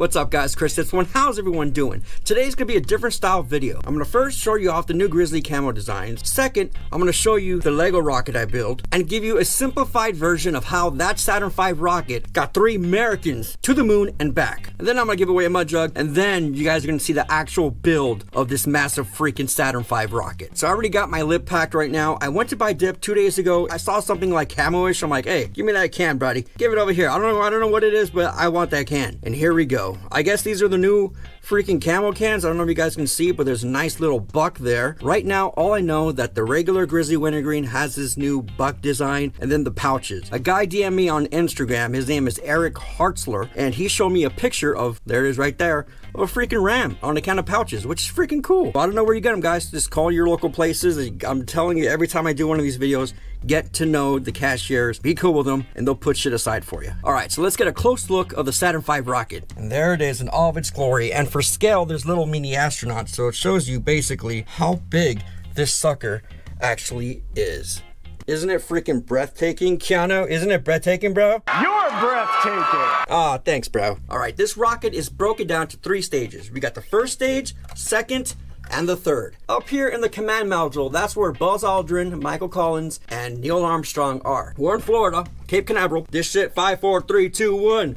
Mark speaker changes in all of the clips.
Speaker 1: What's up guys, Chrisdips1. How's everyone doing? Today's gonna be a different style video. I'm gonna first show you off the new Grizzly camo designs. Second, I'm gonna show you the Lego rocket I built and give you a simplified version of how that Saturn V rocket got three Americans to the moon and back. And then I'm gonna give away a MudJug and then you guys are gonna see the actual build of this massive freaking Saturn V rocket. So I already got my lip packed right now. I went to buy dip two days ago. I saw something like camo-ish. I'm like, hey, give me that can, buddy. Give it over here. I don't know, I don't know what it is, but I want that can. And here we go. I guess these are the new freaking camo cans. I don't know if you guys can see, but there's a nice little buck there. Right now, all I know that the regular Grizzly Wintergreen has this new buck design and then the pouches. A guy DM me on Instagram, his name is Eric Hartzler, and he showed me a picture of, there it is right there, of a freaking ram on a can of pouches, which is freaking cool. I don't know where you get them, guys. Just call your local places. I'm telling you, every time I do one of these videos, get to know the cashiers, be cool with them, and they'll put shit aside for you. All right, so let's get a close look of the Saturn V rocket. And there it is in all of its glory. And for scale, there's little mini astronauts, so it shows you basically how big this sucker actually is. Isn't it freaking breathtaking, Keanu? Isn't it breathtaking, bro?
Speaker 2: You're breathtaking!
Speaker 1: Ah, oh, thanks, bro. All right, this rocket is broken down to three stages. We got the first stage, second, and the third. Up here in the command module, that's where Buzz Aldrin, Michael Collins, and Neil Armstrong are. We're in Florida, Cape Canaveral. This shit, five, four, three, two, one.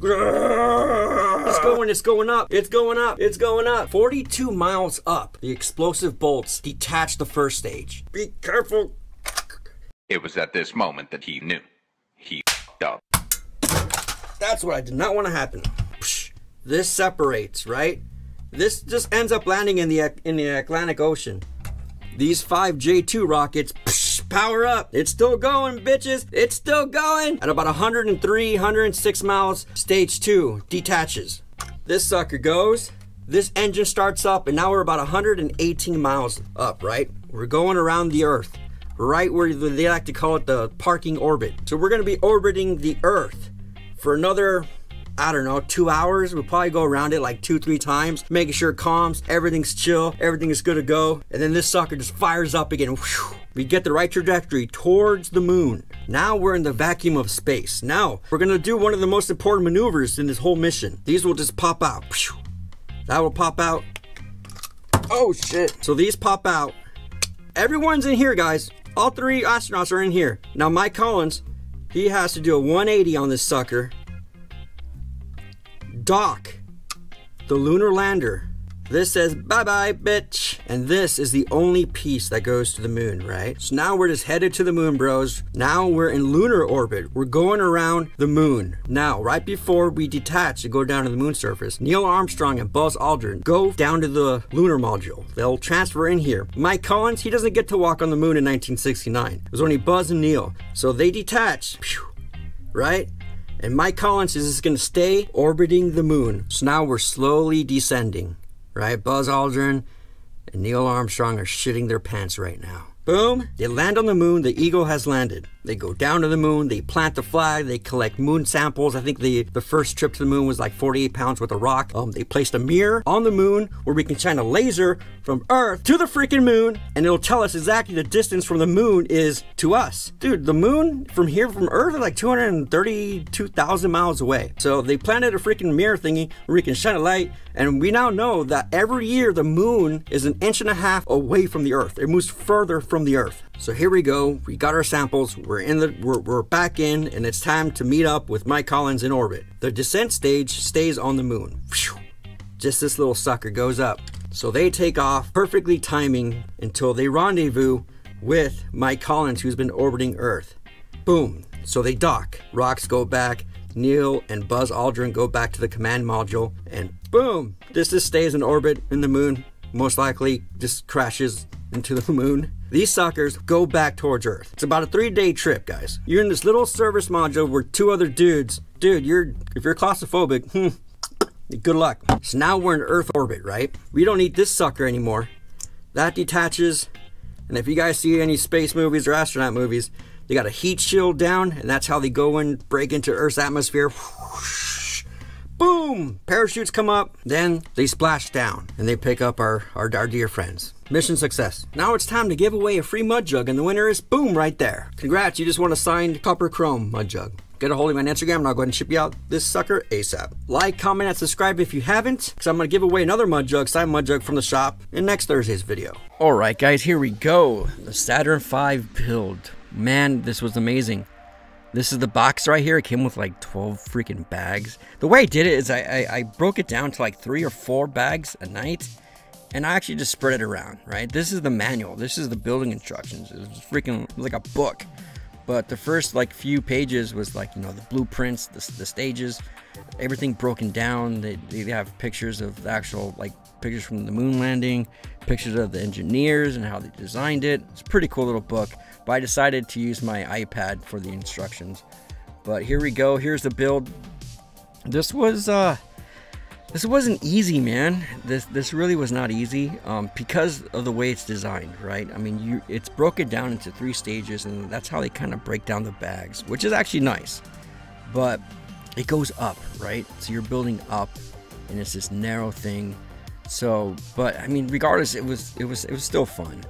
Speaker 1: It's going, it's going up, it's going up, it's going up. 42 miles up, the explosive bolts detach the first stage. Be careful.
Speaker 3: It was at this moment that he knew. He up.
Speaker 1: That's what I did not want to happen. This separates, right? This just ends up landing in the in the Atlantic Ocean. These five J2 rockets power up. It's still going, bitches. It's still going. At about 103, 106 miles, stage two detaches. This sucker goes. This engine starts up, and now we're about 118 miles up, right? We're going around the Earth, right where they like to call it the parking orbit. So we're gonna be orbiting the Earth for another I don't know, two hours. We'll probably go around it like two, three times, making sure it calms, everything's chill, everything is good to go. And then this sucker just fires up again. Whew. We get the right trajectory towards the moon. Now we're in the vacuum of space. Now we're gonna do one of the most important maneuvers in this whole mission. These will just pop out. That will pop out. Oh shit. So these pop out. Everyone's in here, guys. All three astronauts are in here. Now Mike Collins, he has to do a 180 on this sucker dock the lunar lander. This says bye bye, bitch. And this is the only piece that goes to the moon, right? So now we're just headed to the moon, bros. Now we're in lunar orbit. We're going around the moon. Now, right before we detach and go down to the moon surface, Neil Armstrong and Buzz Aldrin go down to the lunar module. They'll transfer in here. Mike Collins, he doesn't get to walk on the moon in 1969. It was only Buzz and Neil. So they detach, right? And Mike Collins is just going to stay orbiting the moon. So now we're slowly descending, right? Buzz Aldrin and Neil Armstrong are shitting their pants right now. Boom, they land on the moon, the Eagle has landed. They go down to the moon, they plant the flag, they collect moon samples. I think the, the first trip to the moon was like 48 pounds worth of rock. Um, they placed a mirror on the moon where we can shine a laser from Earth to the freaking moon, and it'll tell us exactly the distance from the moon is to us. Dude, the moon from here from Earth is like 232,000 miles away. So they planted a freaking mirror thingy where we can shine a light, and we now know that every year the moon is an inch and a half away from the Earth. It moves further from the Earth. So here we go. We got our samples. We're in the we're, we're back in, and it's time to meet up with Mike Collins in orbit. The descent stage stays on the moon. Just this little sucker goes up. So they take off, perfectly timing until they rendezvous with Mike Collins, who's been orbiting Earth. Boom. So they dock. Rocks go back. Neil and Buzz Aldrin go back to the command module, and boom, this just stays in orbit in the moon. Most likely just crashes into the moon. These suckers go back towards Earth. It's about a three day trip, guys. You're in this little service module where two other dudes, dude, you're if you're claustrophobic, hmm, good luck. So now we're in Earth orbit, right? We don't need this sucker anymore. That detaches, and if you guys see any space movies or astronaut movies, they got a heat shield down, and that's how they go and break into Earth's atmosphere. Boom! Parachutes come up, then they splash down, and they pick up our, our, our dear friends. Mission success. Now it's time to give away a free MudJug, and the winner is boom right there. Congrats, you just won a signed copper chrome MudJug. Get a hold of me on Instagram and I'll go ahead and ship you out this sucker ASAP. Like, comment, and subscribe if you haven't, because I'm going to give away another MudJug, signed MudJug from the shop in next Thursday's video. Alright guys, here we go. The Saturn V build. Man, this was amazing. This is the box right here. It came with like 12 freaking bags. The way I did it is I, I, I broke it down to like three or four bags a night. And I actually just spread it around, right? This is the manual. This is the building instructions. It's freaking like a book. But the first like few pages was like, you know, the blueprints, the, the stages, everything broken down. They, they have pictures of the actual like pictures from the moon landing, pictures of the engineers and how they designed it. It's a pretty cool little book. But I decided to use my iPad for the instructions. But here we go. Here's the build. This was uh this wasn't easy, man. This this really was not easy um, because of the way it's designed, right? I mean, you it's broken down into three stages, and that's how they kind of break down the bags, which is actually nice. But it goes up, right? So you're building up, and it's this narrow thing. So, but I mean, regardless, it was it was it was still fun.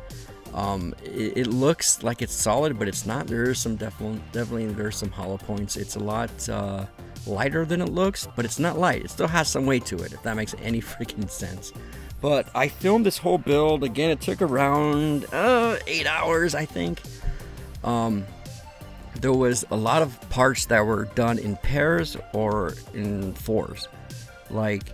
Speaker 1: Um, it, it, looks like it's solid, but it's not. There is some definitely, definitely there's some hollow points. It's a lot uh, lighter than it looks, but it's not light. It still has some weight to it, if that makes any freaking sense. But I filmed this whole build. Again, it took around uh, eight hours, I think. Um, there was a lot of parts that were done in pairs or in fours. Like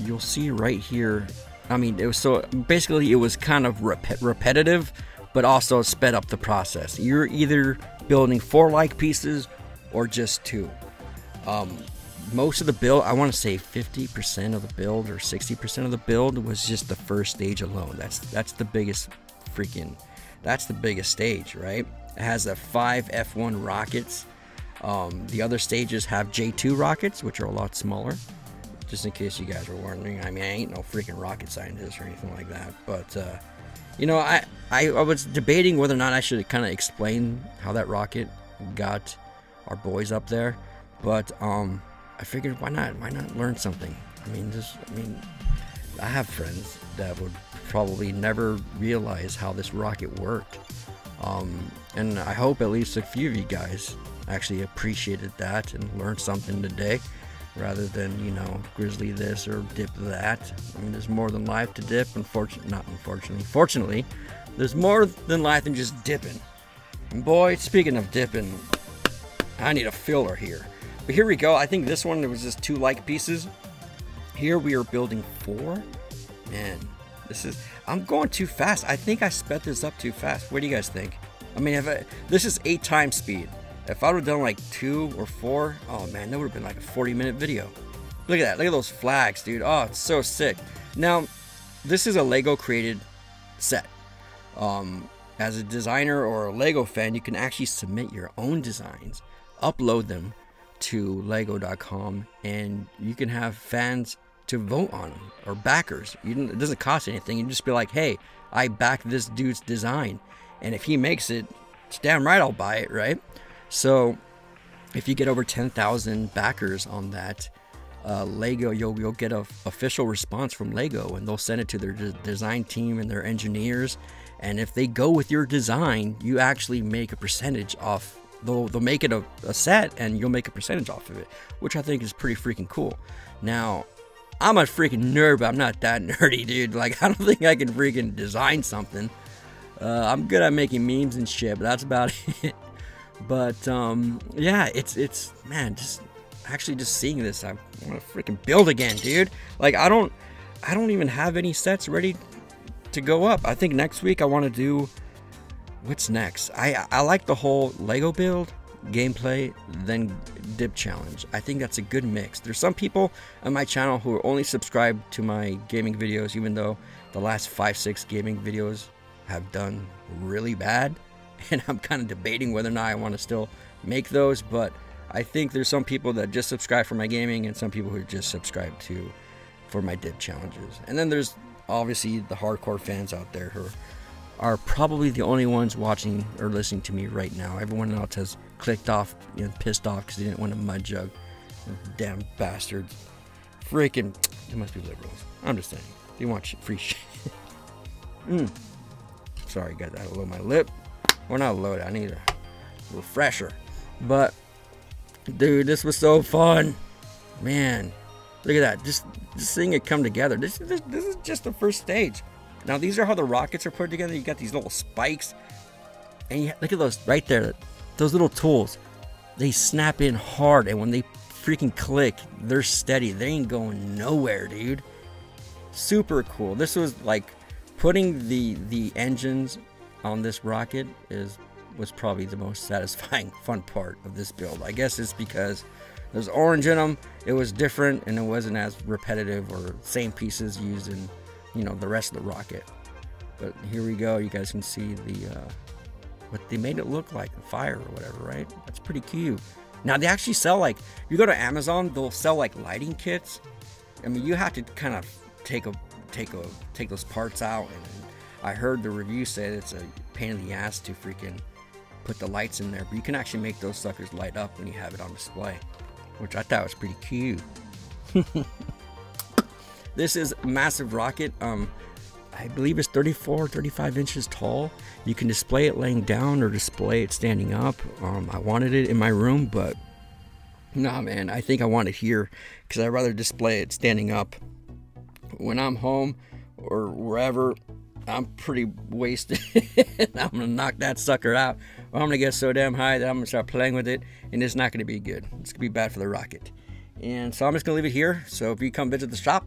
Speaker 1: you'll see right here I mean, it was so basically it was kind of rep- repetitive, but also sped up the process. You're either building four like pieces or just two. Um, most of the build, I want to say 50% of the build or 60% of the build was just the first stage alone. That's that's the biggest freaking that's the biggest stage, right? It has the five F1 rockets. Um, the other stages have J2 rockets, which are a lot smaller just in case you guys were wondering. I mean, I ain't no freaking rocket scientist or anything like that, but uh, you know, I, I I was debating whether or not I should kind of explain how that rocket got our boys up there, but um, I figured why not? Why not learn something? I mean, just I mean, I have friends that would probably never realize how this rocket worked. Um, and I hope at least a few of you guys actually appreciated that and learned something today rather than you know grizzly this or dip that. I mean, there's more than life to dip. Unfortunately, not unfortunately, fortunately, there's more than life than just dipping. And boy, speaking of dipping, I need a filler here. But here we go. I think this one was just two like pieces. Here we are building four. Man, this is I'm going too fast. I think I sped this up too fast. What do you guys think? I mean, if I, this is eight times speed. If I would have done like two or four, oh man, that would have been like a 40 minute video. Look at that. Look at those flags, dude. Oh, it's so sick. Now, this is a Lego created set. Um, as a designer or a Lego fan, you can actually submit your own designs, upload them to lego.com, and you can have fans to vote on them or backers. it doesn't cost anything. You just be like, hey, I back this dude's design. And if he makes it, it's damn right I'll buy it, right? So if you get over 10,000 backers on that, uh, Lego, you'll, you'll get a official response from Lego and they'll send it to their de- design team and their engineers. And if they go with your design, you actually make a percentage off. They'll, they'll make it a, a set and you'll make a percentage off of it, which I think is pretty freaking cool. Now, I'm a freaking nerd, but I'm not that nerdy, dude. Like, I don't think I can freaking design something. Uh, I'm good at making memes and shit, but that's about it. But um, yeah, it's it's man, just actually just seeing this, I want to freaking build again, dude. Like I don't, I don't even have any sets ready to go up. I think next week I want to do. What's next? I I like the whole Lego build gameplay then dip challenge. I think that's a good mix. There's some people on my channel who are only subscribed to my gaming videos, even though the last five six gaming videos have done really bad. and I'm kind of debating whether or not I want to still make those. But I think there's some people that just subscribe for my gaming, and some people who just subscribe to for my dip challenges. And then there's obviously the hardcore fans out there who are probably the only ones watching or listening to me right now. Everyone else has clicked off and you know, pissed off because they didn't want a MudJug. Damn bastards. Freaking, they must be liberals. I'm just saying. They want free shit. mm. Sorry, guys, I load my lip. We're not loaded. I need a refresher. But Dude, this was so fun. Man, look at that. Just, just seeing it come together. This, this, this is just the first stage. Now, these are how the rockets are put together. You got these little spikes. And you, look at those right there. Those little tools. They snap in hard. And when they freaking click, they're steady. They ain't going nowhere, dude. Super cool. This was like putting the the engines on this rocket is was probably the most satisfying fun part of this build. I guess it's because there's orange in them. It was different and it wasn't as repetitive or same pieces used in, you know, the rest of the rocket. But here we go. You guys can see the uh, what they made it look like, the fire or whatever, right? That's pretty cute. Now they actually sell like you go to Amazon, they'll sell like lighting kits. I mean, you have to kind of take a take a take those parts out and I heard the review say it's a pain in the ass to freaking put the lights in there, but you can actually make those suckers light up when you have it on display, which I thought was pretty cute. this is massive rocket. Um, I believe it's 34, 35 inches tall. You can display it laying down or display it standing up. Um, I wanted it in my room, but nah, man, I think I want it here because I'd rather display it standing up. When I'm home or wherever, I'm pretty wasted. I'm gonna knock that sucker out. Or I'm gonna get so damn high that I'm gonna start playing with it, and it's not gonna be good. It's gonna be bad for the rocket. And so I'm just gonna leave it here. So if you come visit the shop,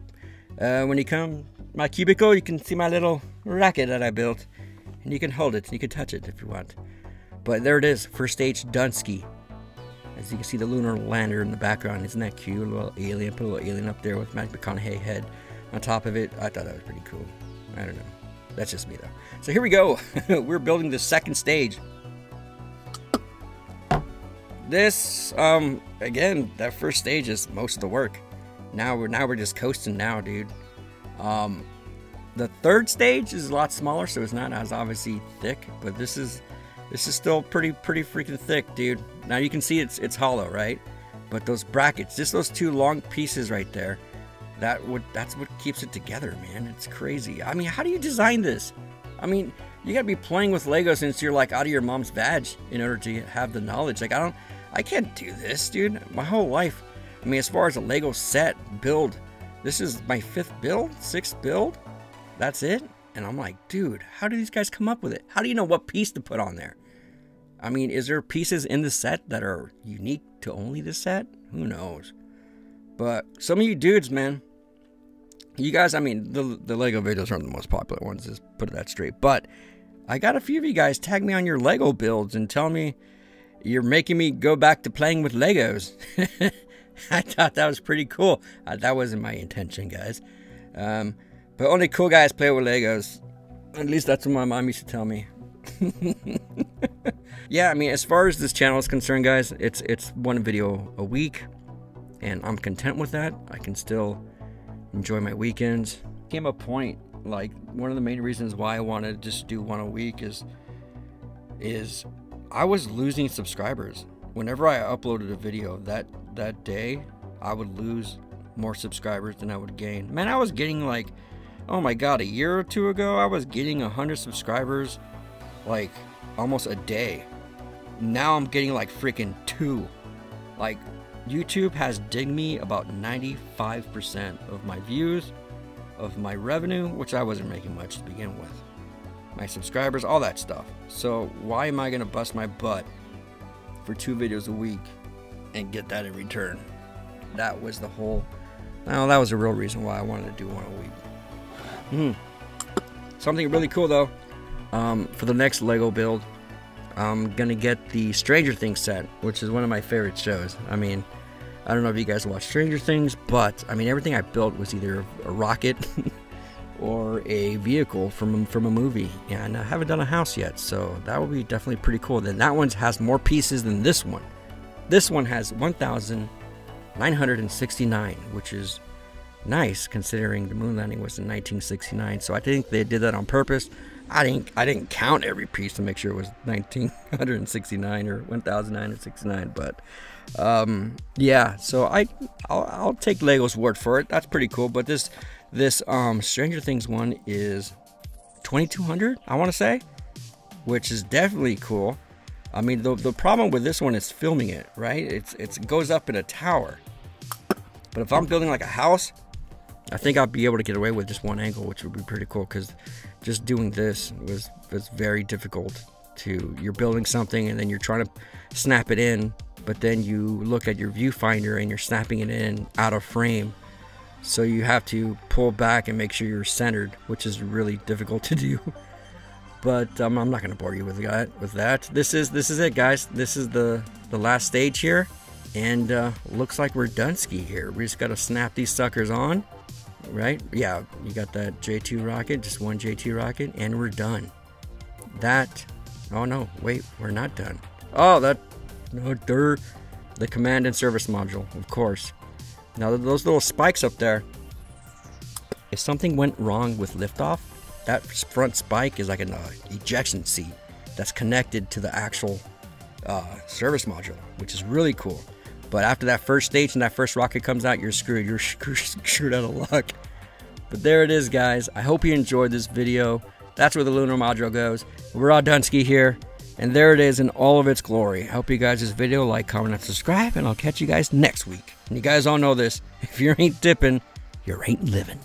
Speaker 1: uh, when you come my cubicle, you can see my little rocket that I built, and you can hold it. and You can touch it if you want. But there it is, first stage Dunsky. As you can see the lunar lander in the background, isn't that cute? A little alien, put a little alien up there with Matthew McConaughey head on top of it. I thought that was pretty cool. I don't know. That's just me though. So here we go. We're building the second stage. This, um, again, that first stage is most of the work. Now we're now we're just coasting now, dude. Um, the third stage is a lot smaller, so it's not as obviously thick, but this is this is still pretty pretty freaking thick, dude. Now you can see it's it's hollow, right? But those brackets, just those two long pieces right there, that would that's what keeps it together, man. It's crazy. I mean, how do you design this? I mean, you gotta be playing with Lego since you're like out of your mom's vag in order to have the knowledge. Like I don't, I can't do this, dude. My whole life. I mean, as far as a Lego set build, this is my fifth build, sixth build. That's it. And I'm like, dude, how do these guys come up with it? How do you know what piece to put on there? I mean, is there pieces in the set that are unique to only the set? Who knows? But some of you dudes, man, you guys, I mean, the, the Lego videos aren't the most popular ones, just put it that straight. But I got a few of you guys tag me on your Lego builds and tell me you're making me go back to playing with Legos. I thought that was pretty cool. Uh, that wasn't my intention, guys. Um, but only cool guys play with Legos. At least that's what my mom used to tell me. yeah, I mean, as far as this channel is concerned, guys, it's it's one video a week, and I'm content with that. I can still enjoy my weekends. Came a point like one of the main reasons why I wanted to just do one a week is is I was losing subscribers. Whenever I uploaded a video that that day, I would lose more subscribers than I would gain. Man, I was getting like oh my god, a year or two ago I was getting 100 subscribers like almost a day. Now I'm getting like freaking 2. Like YouTube has digged me about 95% of my views, of my revenue, which I wasn't making much to begin with, my subscribers, all that stuff. So why am I going to bust my butt for two videos a week and get that in return? That was the whole. Well, that was the real reason why I wanted to do one a week. Hmm. Something really cool though. Um, for the next Lego build, I'm gonna get the Stranger Things set, which is one of my favorite shows. I mean, I don't know if you guys watch Stranger Things, but I mean, everything I built was either a rocket or a vehicle from from a movie, and I haven't done a house yet, so that will be definitely pretty cool. Then that one has more pieces than this one. This one has 1,969, which is nice considering the moon landing was in 1969. So I think they did that on purpose. I didn't I didn't count every piece to make sure it was 1969 or 1969, but um, yeah. So I I'll, I'll, take Lego's word for it. That's pretty cool. But this this um, Stranger Things one is 2200. I want to say, which is definitely cool. I mean, the, the problem with this one is filming it, right? It's, it's it goes up in a tower. But if I'm building like a house, I think I'll be able to get away with just one angle, which would be pretty cool because just doing this was, was very difficult to, you're building something and then you're trying to snap it in, but then you look at your viewfinder and you're snapping it in out of frame. So you have to pull back and make sure you're centered, which is really difficult to do. but um, I'm not gonna bore you with that. With that, this is this is it, guys. This is the the last stage here, and uh, looks like we're done ski here. We just gotta snap these suckers on, right? Yeah, you got that J2 rocket, just one J2 rocket, and we're done. That. Oh no, wait, we're not done. Oh, that. No, dirt. The command and service module, of course. Now those little spikes up there. If something went wrong with liftoff, that front spike is like an uh, ejection seat that's connected to the actual uh, service module, which is really cool. But after that first stage and that first rocket comes out, you're screwed. You're screwed out of luck. But there it is, guys. I hope you enjoyed this video. That's where the lunar module goes. We're all Dunsky here. And there it is in all of its glory. I hope you guys this video, like, comment, and subscribe, and I'll catch you guys next week. And you guys all know this. If you ain't dipping, you ain't living.